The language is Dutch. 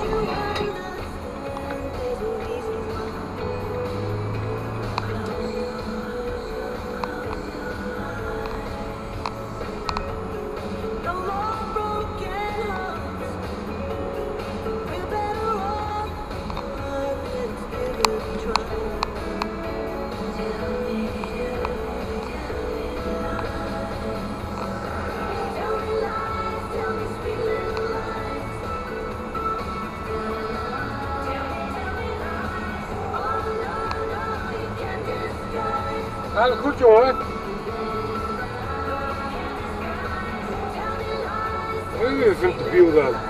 네. Gaat goed, jongen? Hé, vindt de biel dan.